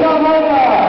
chamada